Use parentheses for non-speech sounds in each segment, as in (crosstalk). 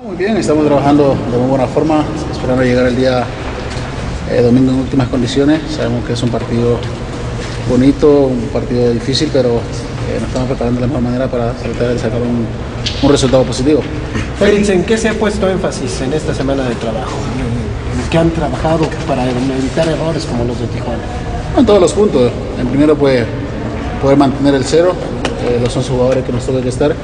Muy bien, estamos trabajando de muy buena forma, esperando llegar el día eh, domingo en últimas condiciones. Sabemos que es un partido bonito, un partido difícil, pero eh, nos estamos preparando de la mejor manera para tratar de sacar un, un resultado positivo. Félix, ¿en qué se ha puesto énfasis en esta semana de trabajo? ¿En qué han trabajado para evitar errores como los de Tijuana? En todos los puntos. En primero, pues, poder mantener el cero, eh, los 11 jugadores que nos toca que estar,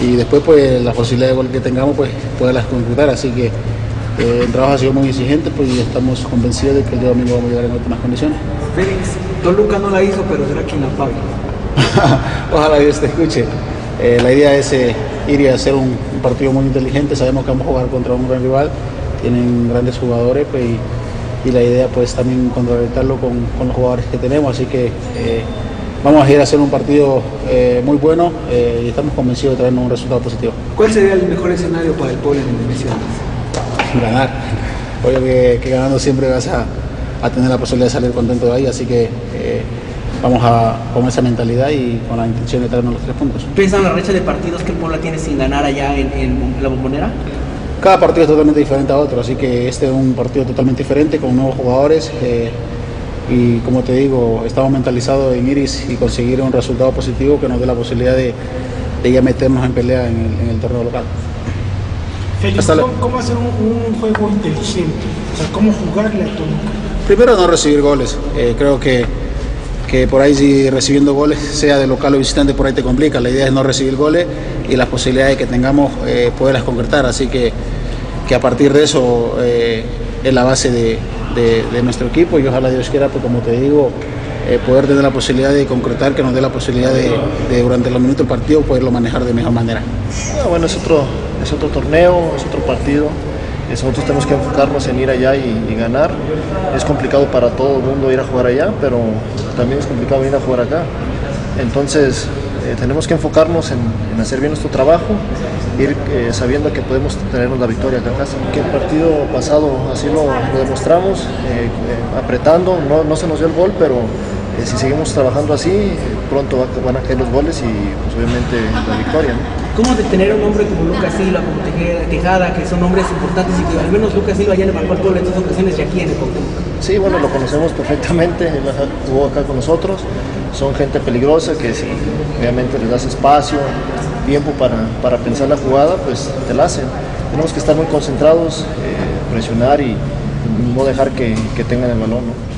y después, pues, la posibilidad de gol que tengamos, pues, poderlas concretar. Así que eh, el trabajo ha sido muy exigente, pues, y estamos convencidos de que el día domingo vamos a llegar en óptimas condiciones. Félix, Toluca no la hizo, pero será quien la pague. (laughs) Ojalá Dios te escuche. Eh, la idea es eh, ir y hacer un, un partido muy inteligente. Sabemos que vamos a jugar contra un gran rival, tienen grandes jugadores pues, y, y la idea pues también contrarrestarlo con, con los jugadores que tenemos. Así que vamos a ir a hacer un partido eh, muy bueno eh, y estamos convencidos de traernos un resultado positivo. ¿Cuál sería el mejor escenario para el pueblo en divisiones? Ganar. Obvio que, que ganando siempre vas a, a, tener la posibilidad de salir contento de ahí, así que eh, vamos a con esa mentalidad y con la intención de traernos los tres puntos. ¿Piensan la racha de partidos que el Puebla tiene sin ganar allá en, en la bombonera? Cada partido es totalmente diferente a otro, así que este es un partido totalmente diferente con nuevos jugadores. Y como te digo, estamos mentalizados en Iris y conseguir un resultado positivo que nos dé la posibilidad de, de ya meternos en pelea en el, en el torneo local. Félix, ¿cómo, ¿cómo, hacer un, un, juego inteligente? O sea, ¿cómo jugarle a Toluca? Primero, no recibir goles. Eh, creo que, que por ahí si recibiendo goles, sea de local o visitante, por ahí te complica. La idea es no recibir goles y las posibilidades que tengamos eh, poderlas concretar. Así que, que a partir de eso eh, es la base de, de, nuestro equipo y ojalá Dios quiera, pues como te digo, eh, poder tener la posibilidad de concretar, que nos dé la posibilidad de, durante los minutos del partido poderlo manejar de mejor manera. Ah, bueno, es otro, es otro torneo, es otro partido. Nosotros tenemos que enfocarnos en ir allá y, y, ganar. Es complicado para todo el mundo ir a jugar allá, pero también es complicado ir a jugar acá. Entonces, eh, tenemos que enfocarnos en, hacer bien nuestro trabajo, ir eh, sabiendo que podemos tenernos la victoria acá en. Que el partido pasado así lo, lo demostramos, eh, apretando, no, no, se nos dio el gol, pero si seguimos trabajando así, pronto van a caer los goles y pues, obviamente la victoria. ¿no? ¿Cómo detener a un hombre como Lucas Silva, como Tejada, que son hombres importantes y que al menos Lucas Silva ya le marcó el gol en dos ocasiones y aquí en el Cuauhtémoc? Sí, bueno, lo conocemos perfectamente, él jugó acá con nosotros, son gente peligrosa que si obviamente les das espacio, tiempo para, para pensar la jugada, pues te la hacen. Tenemos que estar muy concentrados, eh, presionar y no dejar que, que tengan el balón. ¿no?